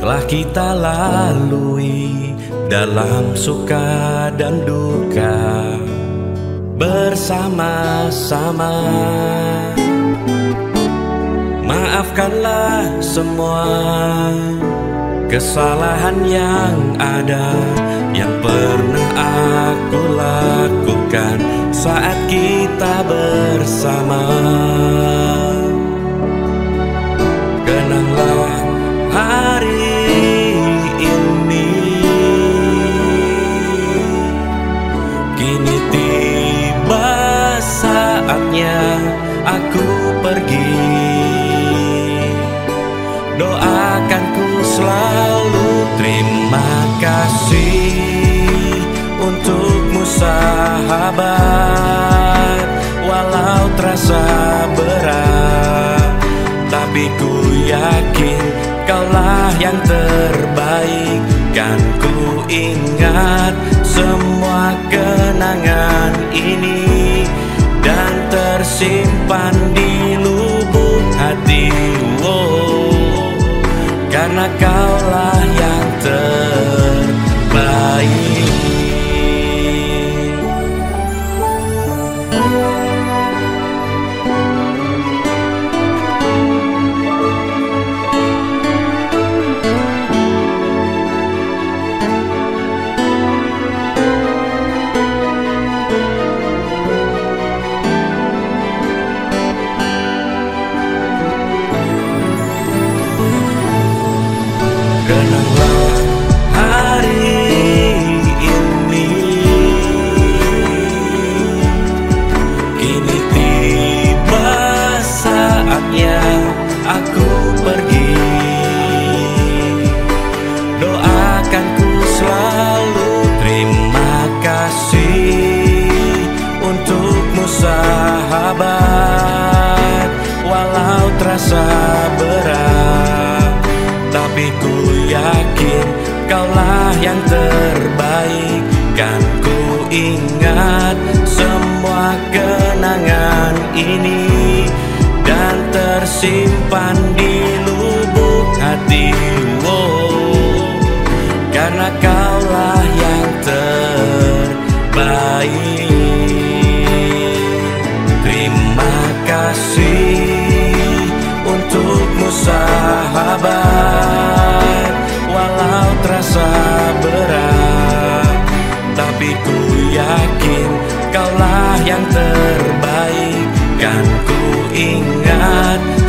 telah kita lalui dalam suka dan duka bersama-sama. Maafkanlah semua kesalahan yang ada yang pernah aku lakukan saat kita bersama. Aku pergi. Doakanku selalu terima kasih Untukmu sahabat. Walau terasa berat Tapi ku yakin kaulah yang terbaik. Kan ku ingat semua Karena kaulah Kenanglah hari Ku yakin kaulah yang terbaik. Kan ku ingat semua kenangan ini Dan tersimpan di lubuk hatimu Karena kaulah yang terbaik. Terima kasih untukmu sahabat terasa berat. Tapi ku yakin kaulah yang terbaik. Kan ku ingat